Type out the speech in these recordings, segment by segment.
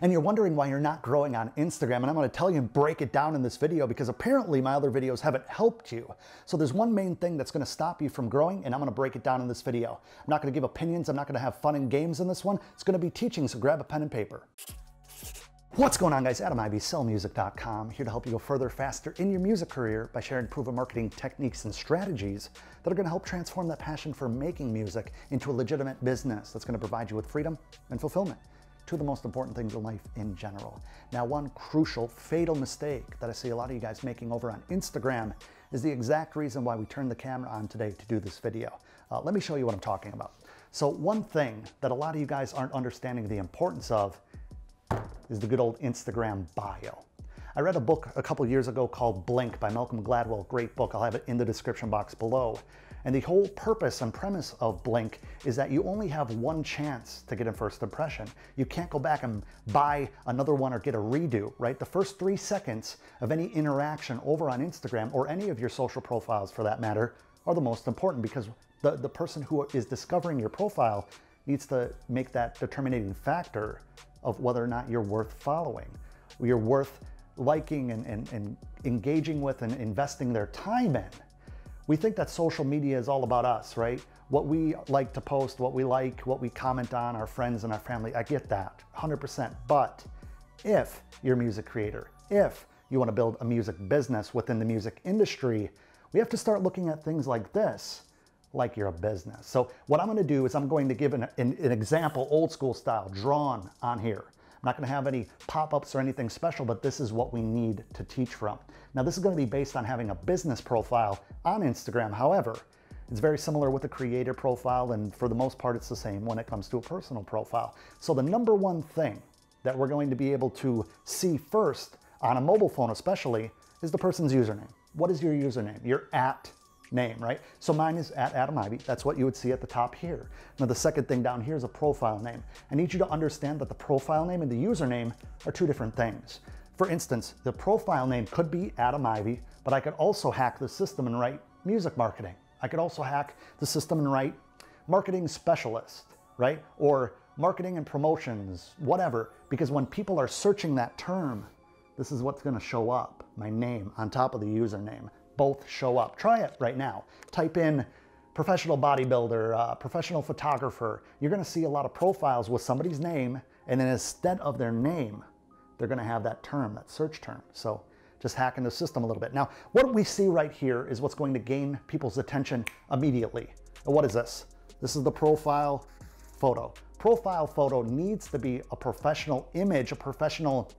and you're wondering why you're not growing on Instagram, and I'm gonna tell you and break it down in this video because apparently my other videos haven't helped you. So there's one main thing that's gonna stop you from growing, and I'm gonna break it down in this video. I'm not gonna give opinions, I'm not gonna have fun and games in this one. It's gonna be teaching, so grab a pen and paper. What's going on guys? Adam Ivy, sellmusic.com, here to help you go further faster in your music career by sharing proven marketing techniques and strategies that are gonna help transform that passion for making music into a legitimate business that's gonna provide you with freedom and fulfillment. Of the most important things in life in general. Now, one crucial, fatal mistake that I see a lot of you guys making over on Instagram is the exact reason why we turned the camera on today to do this video. Uh, let me show you what I'm talking about. So one thing that a lot of you guys aren't understanding the importance of is the good old Instagram bio. I read a book a couple years ago called Blink by Malcolm Gladwell, great book. I'll have it in the description box below. And the whole purpose and premise of Blink is that you only have one chance to get a first impression. You can't go back and buy another one or get a redo, right? The first three seconds of any interaction over on Instagram or any of your social profiles for that matter are the most important because the, the person who is discovering your profile needs to make that determining factor of whether or not you're worth following. You're worth liking and, and, and engaging with and investing their time in. We think that social media is all about us, right? What we like to post, what we like, what we comment on, our friends and our family. I get that 100%. But if you're a music creator, if you want to build a music business within the music industry, we have to start looking at things like this like you're a business. So what I'm gonna do is I'm going to give an, an, an example, old school style, drawn on here. I'm not gonna have any pop-ups or anything special, but this is what we need to teach from. Now this is gonna be based on having a business profile on Instagram. However, it's very similar with a creator profile, and for the most part, it's the same when it comes to a personal profile. So the number one thing that we're going to be able to see first on a mobile phone especially is the person's username. What is your username? Your at name, right? So mine is at Adam Ivy. That's what you would see at the top here. Now the second thing down here is a profile name. I need you to understand that the profile name and the username are two different things. For instance, the profile name could be Adam Ivy, but I could also hack the system and write music marketing. I could also hack the system and write marketing specialist, right? Or marketing and promotions, whatever. Because when people are searching that term, this is what's gonna show up, my name on top of the username both show up. Try it right now. Type in professional bodybuilder, uh, professional photographer. You're gonna see a lot of profiles with somebody's name, and then instead of their name, they're gonna have that term, that search term. So just hacking the system a little bit. Now, what we see right here is what's going to gain people's attention immediately. What is this? This is the profile photo. Profile photo needs to be a professional image, a professional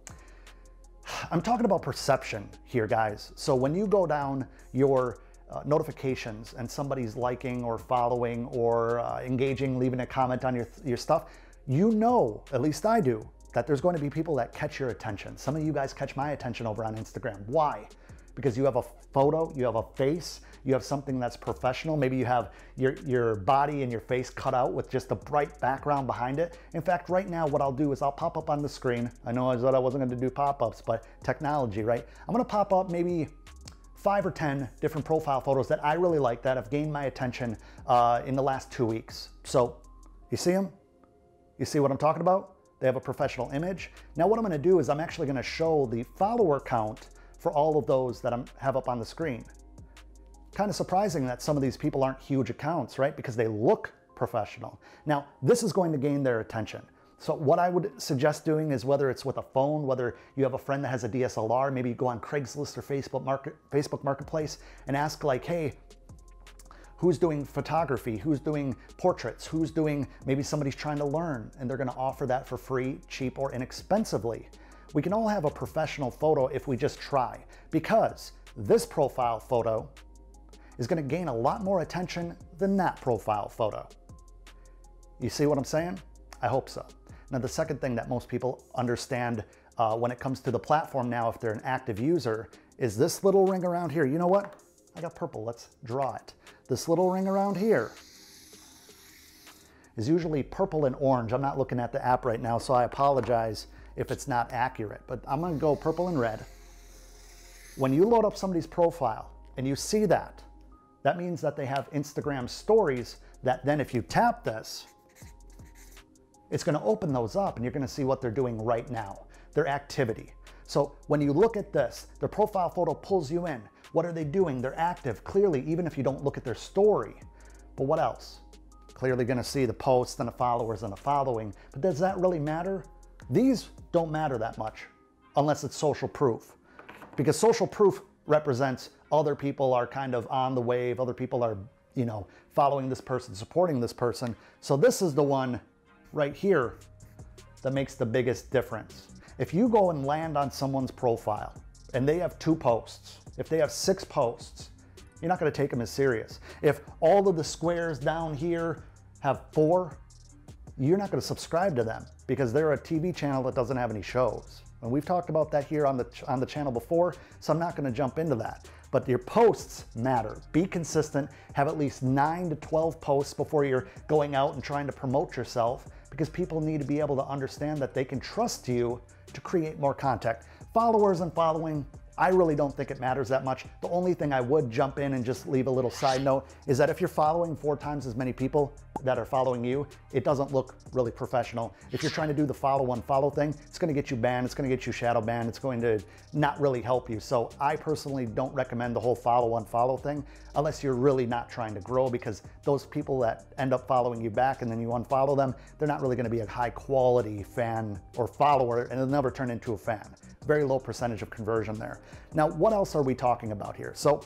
I'm talking about perception here, guys. So when you go down your uh, notifications and somebody's liking or following or uh, engaging, leaving a comment on your, your stuff, you know, at least I do, that there's going to be people that catch your attention. Some of you guys catch my attention over on Instagram. Why? because you have a photo, you have a face, you have something that's professional. Maybe you have your, your body and your face cut out with just a bright background behind it. In fact, right now, what I'll do is I'll pop up on the screen. I know I said I wasn't gonna do pop-ups, but technology, right? I'm gonna pop up maybe five or 10 different profile photos that I really like that have gained my attention uh, in the last two weeks. So you see them? You see what I'm talking about? They have a professional image. Now what I'm gonna do is I'm actually gonna show the follower count for all of those that I have up on the screen. Kind of surprising that some of these people aren't huge accounts, right? Because they look professional. Now, this is going to gain their attention. So what I would suggest doing is whether it's with a phone, whether you have a friend that has a DSLR, maybe you go on Craigslist or Facebook Market, Facebook Marketplace and ask like, hey, who's doing photography, who's doing portraits, who's doing, maybe somebody's trying to learn and they're gonna offer that for free, cheap, or inexpensively. We can all have a professional photo if we just try, because this profile photo is gonna gain a lot more attention than that profile photo. You see what I'm saying? I hope so. Now, the second thing that most people understand uh, when it comes to the platform now, if they're an active user, is this little ring around here. You know what? I got purple, let's draw it. This little ring around here is usually purple and orange. I'm not looking at the app right now, so I apologize if it's not accurate, but I'm gonna go purple and red. When you load up somebody's profile and you see that, that means that they have Instagram stories that then if you tap this, it's going to open those up and you're going to see what they're doing right now, their activity. So when you look at this, their profile photo pulls you in. What are they doing? They're active, clearly, even if you don't look at their story. But what else? Clearly going to see the posts and the followers and the following. But does that really matter? These don't matter that much unless it's social proof. Because social proof represents other people are kind of on the wave, other people are, you know, following this person, supporting this person. So this is the one right here that makes the biggest difference. If you go and land on someone's profile and they have two posts, if they have six posts, you're not going to take them as serious. If all of the squares down here have four, you're not going to subscribe to them because they're a TV channel that doesn't have any shows. And we've talked about that here on the, on the channel before, so I'm not going to jump into that. But your posts matter. Be consistent. Have at least 9 to 12 posts before you're going out and trying to promote yourself because people need to be able to understand that they can trust you to create more content. Followers and following, I really don't think it matters that much. The only thing I would jump in and just leave a little side note is that if you're following four times as many people that are following you, it doesn't look really professional. If you're trying to do the follow one follow thing, it's gonna get you banned, it's gonna get you shadow banned, it's going to not really help you. So I personally don't recommend the whole follow one follow thing unless you're really not trying to grow because those people that end up following you back and then you unfollow them, they're not really gonna be a high quality fan or follower and they'll never turn into a fan. Very low percentage of conversion there. Now, what else are we talking about here? So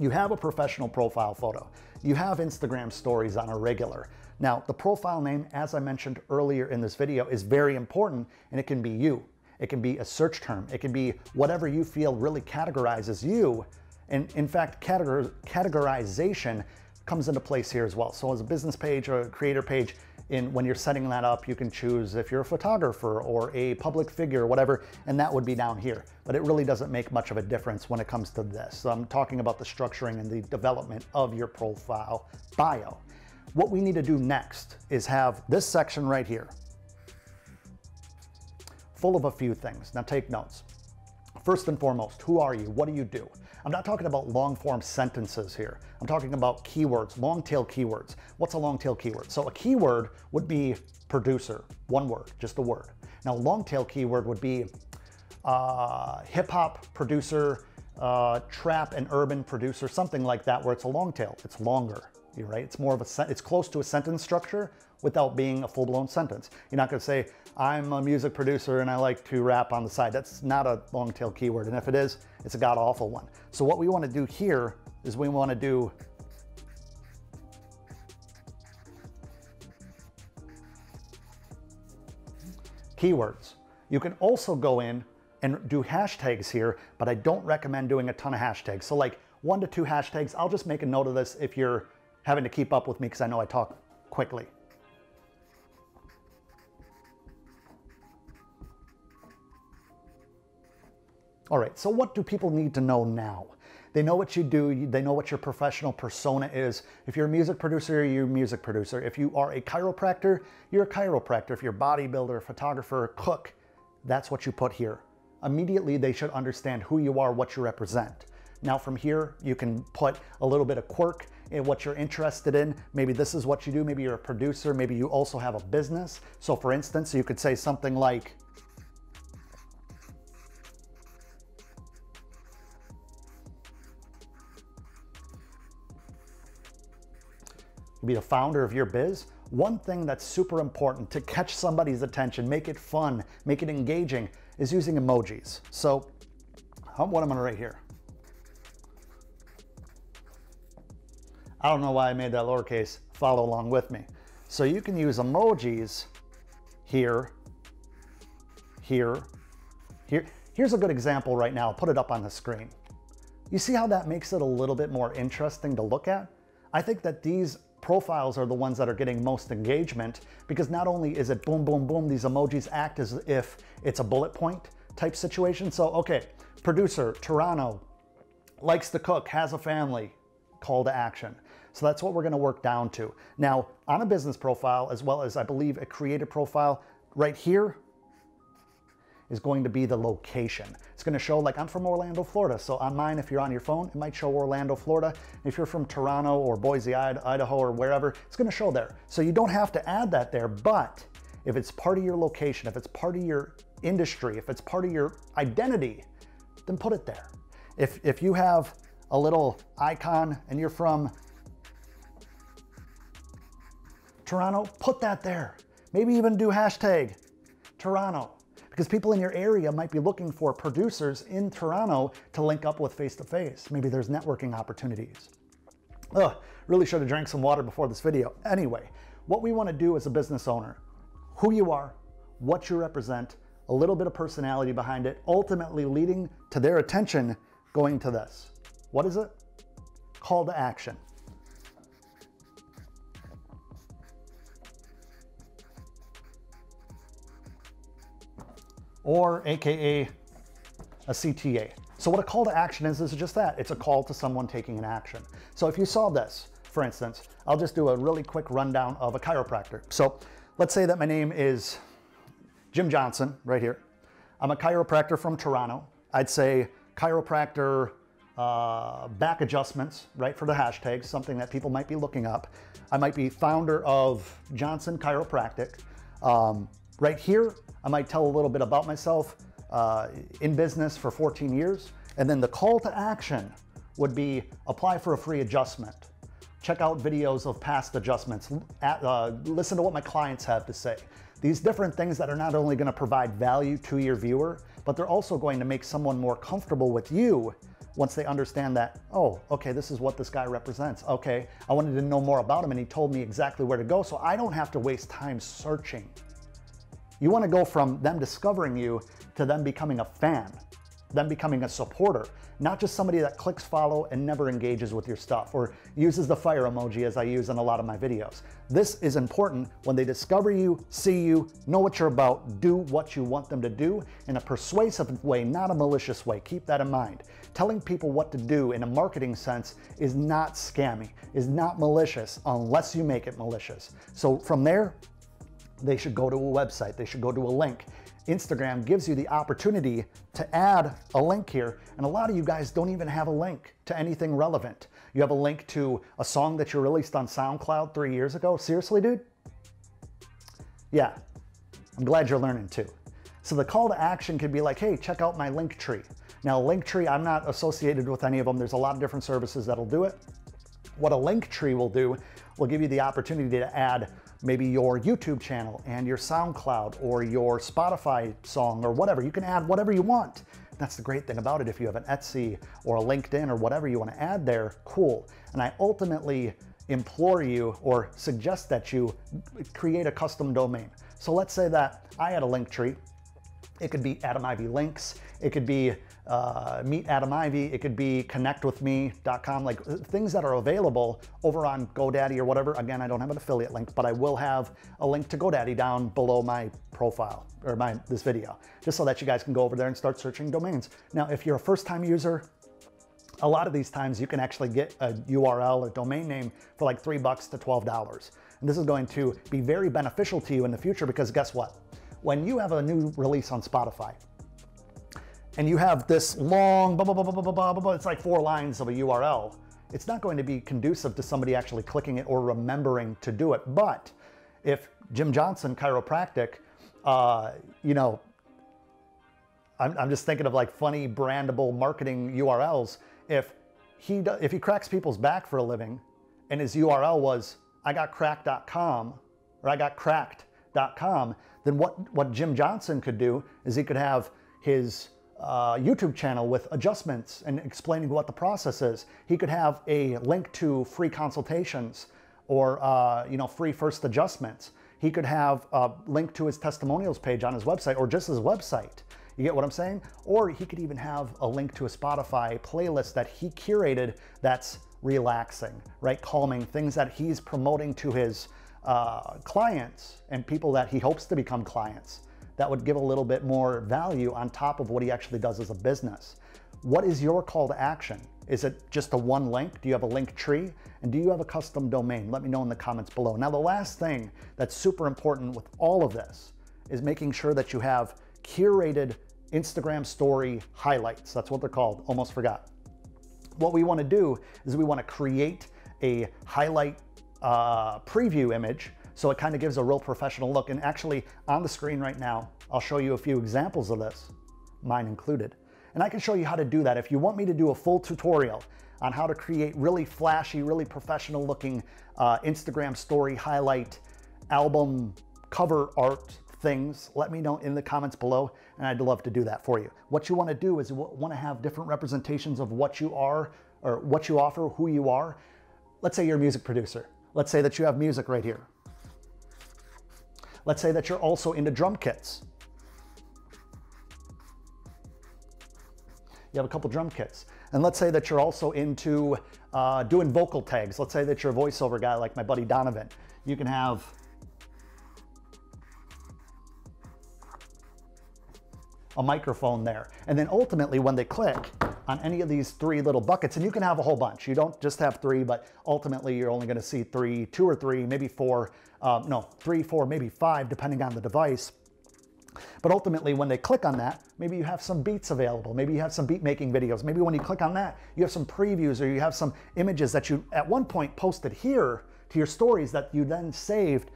you have a professional profile photo. You have Instagram stories on a regular. Now, the profile name, as I mentioned earlier in this video, is very important and it can be you. It can be a search term. It can be whatever you feel really categorizes you. And in fact, categor categorization comes into place here as well. So as a business page or a creator page, in when you're setting that up, you can choose if you're a photographer or a public figure or whatever, and that would be down here. But it really doesn't make much of a difference when it comes to this. So I'm talking about the structuring and the development of your profile bio. What we need to do next is have this section right here full of a few things. Now take notes. First and foremost, who are you? What do you do? I'm not talking about long form sentences here. I'm talking about keywords, long tail keywords. What's a long tail keyword? So a keyword would be producer, one word, just a word. Now, a long tail keyword would be uh, hip hop producer, uh, trap and urban producer, something like that, where it's a long tail. It's longer, right? It's more of a, it's close to a sentence structure without being a full blown sentence. You're not going to say, I'm a music producer and I like to rap on the side. That's not a long tail keyword. And if it is, it's a god awful one. So what we want to do here is we want to do keywords. You can also go in and do hashtags here, but I don't recommend doing a ton of hashtags. So like one to two hashtags, I'll just make a note of this if you're having to keep up with me because I know I talk quickly. All right, so what do people need to know now? They know what you do, they know what your professional persona is. If you're a music producer, you're a music producer. If you are a chiropractor, you're a chiropractor. If you're a bodybuilder, photographer, cook, that's what you put here. Immediately, they should understand who you are, what you represent. Now from here, you can put a little bit of quirk in what you're interested in. Maybe this is what you do. Maybe you're a producer. Maybe you also have a business. So for instance, you could say something like, be the founder of your biz, one thing that's super important to catch somebody's attention, make it fun, make it engaging, is using emojis. So what I'm gonna write here. I don't know why I made that lowercase, follow along with me. So you can use emojis here, here, here. Here's a good example right now, I'll put it up on the screen. You see how that makes it a little bit more interesting to look at? I think that these profiles are the ones that are getting most engagement because not only is it boom, boom, boom, these emojis act as if it's a bullet point type situation. So, okay, producer, Toronto, likes to cook, has a family, call to action. So that's what we're gonna work down to. Now, on a business profile, as well as I believe a creative profile, right here, is going to be the location. It's going to show like I'm from Orlando, Florida. So on mine, if you're on your phone, it might show Orlando, Florida. If you're from Toronto or Boise, Idaho or wherever, it's going to show there. So you don't have to add that there, but if it's part of your location, if it's part of your industry, if it's part of your identity, then put it there. If, if you have a little icon and you're from Toronto, put that there. Maybe even do hashtag Toronto because people in your area might be looking for producers in Toronto to link up with face to face. Maybe there's networking opportunities. Ugh, really should have drank some water before this video. Anyway, what we want to do as a business owner, who you are, what you represent, a little bit of personality behind it, ultimately leading to their attention going to this. What is it? Call to action. Or AKA a CTA. So what a call to action is, is just that. It's a call to someone taking an action. So if you saw this, for instance, I'll just do a really quick rundown of a chiropractor. So let's say that my name is Jim Johnson right here. I'm a chiropractor from Toronto. I'd say chiropractor uh, back adjustments, right, for the hashtags, something that people might be looking up. I might be founder of Johnson Chiropractic. Um, right here, I might tell a little bit about myself uh, in business for 14 years. And then the call to action would be apply for a free adjustment. Check out videos of past adjustments. At, uh, listen to what my clients have to say. These different things that are not only going to provide value to your viewer, but they're also going to make someone more comfortable with you once they understand that, oh, okay, this is what this guy represents. Okay, I wanted to know more about him and he told me exactly where to go, so I don't have to waste time searching. You want to go from them discovering you to them becoming a fan, them becoming a supporter, not just somebody that clicks follow and never engages with your stuff or uses the fire emoji as I use in a lot of my videos. This is important when they discover you, see you, know what you're about, do what you want them to do in a persuasive way, not a malicious way. Keep that in mind. Telling people what to do in a marketing sense is not scammy, is not malicious unless you make it malicious. So from there, they should go to a website, they should go to a link. Instagram gives you the opportunity to add a link here, and a lot of you guys don't even have a link to anything relevant. You have a link to a song that you released on SoundCloud three years ago. Seriously, dude? Yeah, I'm glad you're learning too. So the call to action could be like, hey, check out my link tree. Now, Linktree, I'm not associated with any of them. There's a lot of different services that'll do it. What a link tree will do will give you the opportunity to add maybe your YouTube channel and your SoundCloud or your Spotify song or whatever. You can add whatever you want. That's the great thing about it. If you have an Etsy or a LinkedIn or whatever you want to add there, cool. And I ultimately implore you or suggest that you create a custom domain. So let's say that I had a link tree. It could be Adam Ivy Links. It could be uh, meet Adam Ivy. It could be connectwithme.com, like uh, things that are available over on GoDaddy or whatever. Again, I don't have an affiliate link, but I will have a link to GoDaddy down below my profile or my this video, just so that you guys can go over there and start searching domains. Now, if you're a first-time user, a lot of these times you can actually get a URL, a domain name for like three bucks to $12. And this is going to be very beneficial to you in the future because guess what? When you have a new release on Spotify, and you have this long, blah, blah, blah, blah, blah, blah, blah, it's like four lines of a URL, it's not going to be conducive to somebody actually clicking it or remembering to do it. But if Jim Johnson Chiropractic, uh, you know, I'm, I'm just thinking of like funny brandable marketing URLs. If he do, if he cracks people's back for a living, and his URL was I got cracked.com or I got cracked.com, then what what Jim Johnson could do is he could have his uh, YouTube channel with adjustments and explaining what the process is. He could have a link to free consultations or uh, you know free first adjustments. He could have a link to his testimonials page on his website or just his website. You get what I'm saying? Or he could even have a link to a Spotify playlist that he curated that's relaxing, right? Calming, things that he's promoting to his uh, clients and people that he hopes to become clients that would give a little bit more value on top of what he actually does as a business. What is your call to action? Is it just a one link? Do you have a link tree? And do you have a custom domain? Let me know in the comments below. Now, the last thing that's super important with all of this is making sure that you have curated Instagram story highlights. That's what they're called. Almost forgot. What we want to do is we want to create a highlight uh, preview image So it kind of gives a real professional look. And actually on the screen right now, I'll show you a few examples of this, mine included. And I can show you how to do that. If you want me to do a full tutorial on how to create really flashy, really professional looking uh, Instagram story highlight album cover art things, let me know in the comments below, and I'd love to do that for you. What you want to do is you want to have different representations of what you are or what you offer, who you are. Let's say you're a music producer. Let's say that you have music right here. Let's say that you're also into drum kits. You have a couple drum kits. And let's say that you're also into uh, doing vocal tags. Let's say that you're a voiceover guy like my buddy Donovan. You can have a microphone there. And then ultimately when they click on any of these three little buckets, and you can have a whole bunch. You don't just have three, but ultimately you're only gonna see three, two or three, maybe four, uh, no, three, four, maybe five, depending on the device. But ultimately, when they click on that, maybe you have some beats available. Maybe you have some beat making videos. Maybe when you click on that, you have some previews or you have some images that you at one point posted here to your stories that you then saved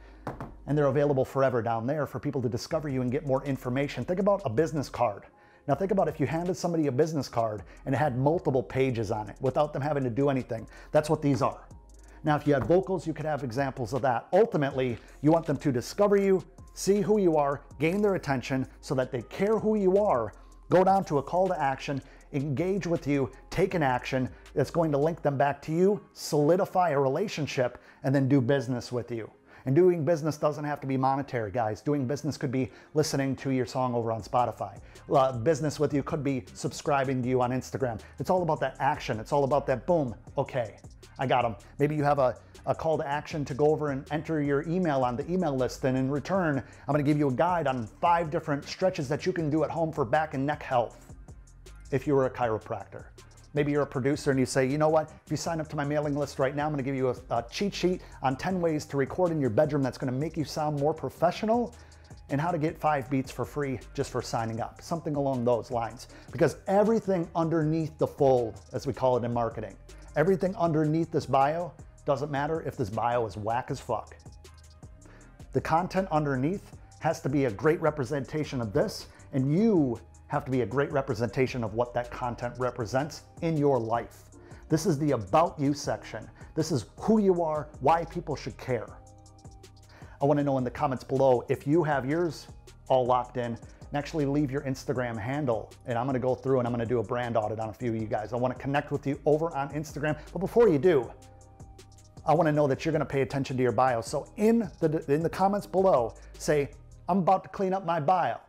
and they're available forever down there for people to discover you and get more information. Think about a business card. Now think about if you handed somebody a business card and it had multiple pages on it without them having to do anything. That's what these are. Now, if you had vocals, you could have examples of that. Ultimately, you want them to discover you, see who you are, gain their attention so that they care who you are, go down to a call to action, engage with you, take an action that's going to link them back to you, solidify a relationship, and then do business with you. And doing business doesn't have to be monetary, guys. Doing business could be listening to your song over on Spotify. Uh, business with you could be subscribing to you on Instagram. It's all about that action. It's all about that boom, okay, I got them. Maybe you have a, a call to action to go over and enter your email on the email list. And in return, I'm gonna give you a guide on five different stretches that you can do at home for back and neck health if you were a chiropractor. Maybe you're a producer and you say, you know what, if you sign up to my mailing list right now, I'm gonna give you a, a cheat sheet on 10 ways to record in your bedroom that's gonna make you sound more professional and how to get five beats for free just for signing up, something along those lines. Because everything underneath the fold, as we call it in marketing, everything underneath this bio doesn't matter if this bio is whack as fuck. The content underneath has to be a great representation of this, and you have to be a great representation of what that content represents in your life. This is the About You section. This is who you are, why people should care. I want to know in the comments below if you have yours all locked in and actually leave your Instagram handle. And I'm going to go through and I'm going to do a brand audit on a few of you guys. I want to connect with you over on Instagram. But before you do, I want to know that you're going to pay attention to your bio. So in the, in the comments below, say, I'm about to clean up my bio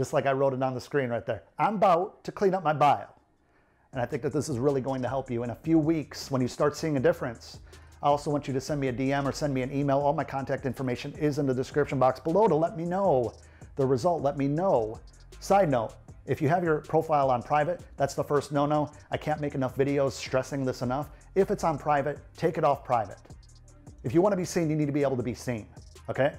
just like I wrote it on the screen right there. I'm about to clean up my bio. And I think that this is really going to help you in a few weeks when you start seeing a difference. I also want you to send me a DM or send me an email. All my contact information is in the description box below to let me know the result. Let me know. Side note, if you have your profile on private, that's the first no-no. I can't make enough videos stressing this enough. If it's on private, take it off private. If you want to be seen, you need to be able to be seen, okay?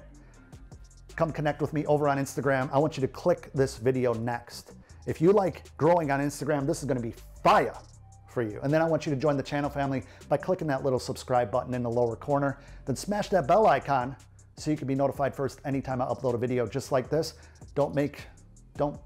Come connect with me over on Instagram. I want you to click this video next. If you like growing on Instagram, this is gonna be fire for you. And then I want you to join the channel family by clicking that little subscribe button in the lower corner. Then smash that bell icon so you can be notified first anytime I upload a video just like this. Don't make, don't